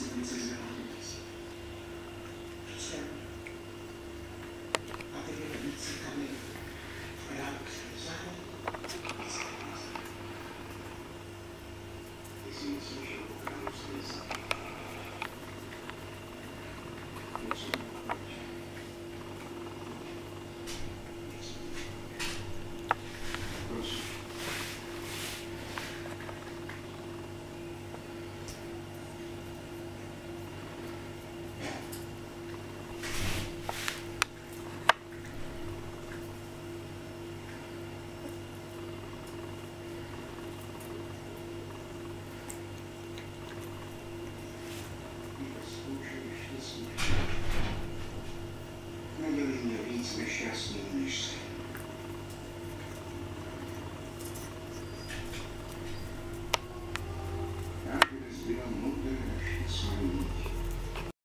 Sim. Nedělej mě víc